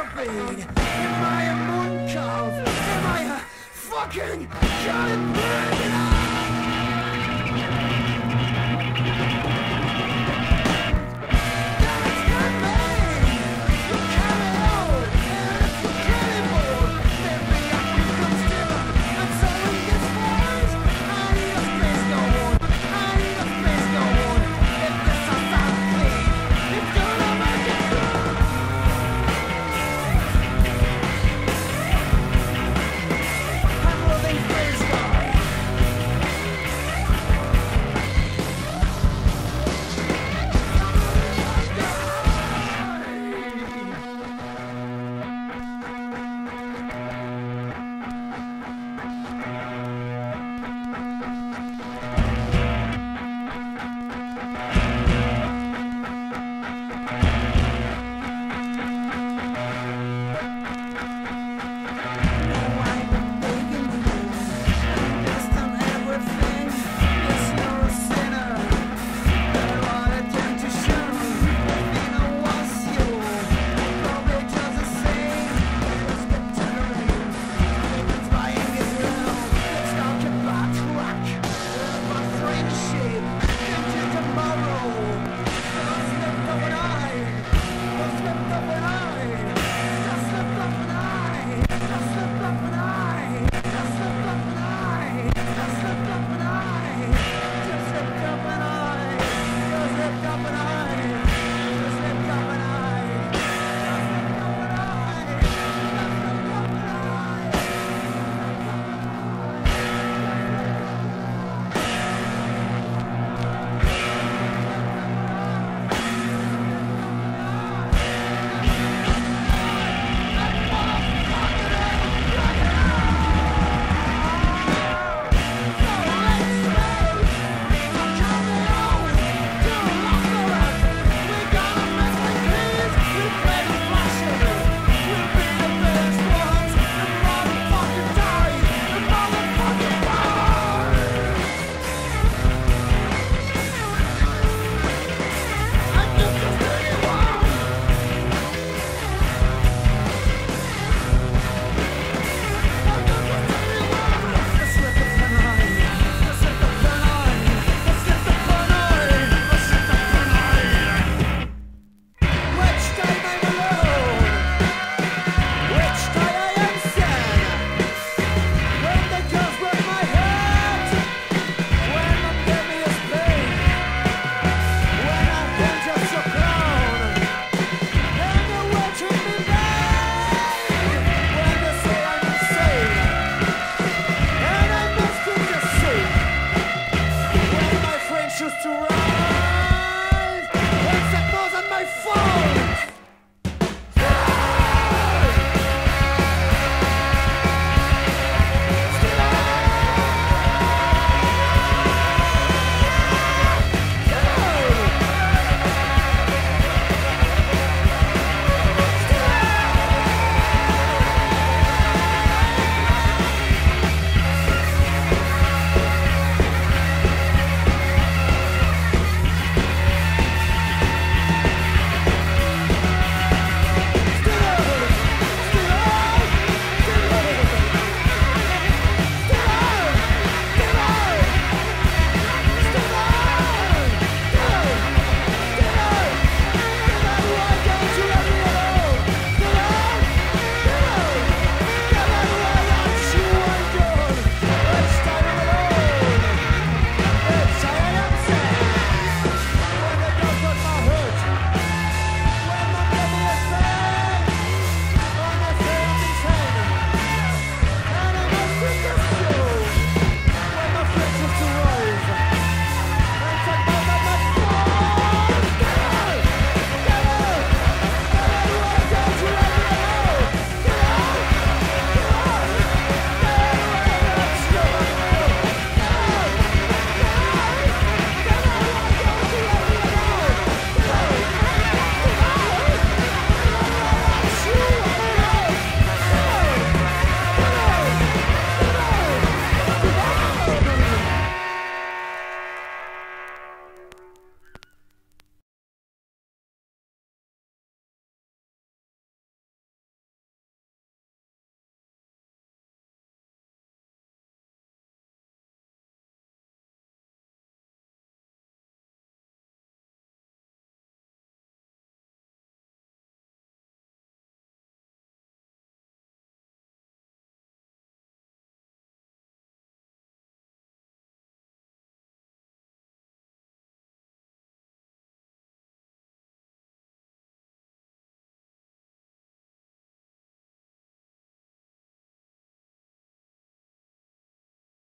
Am I a Morton Am I a fucking Johnny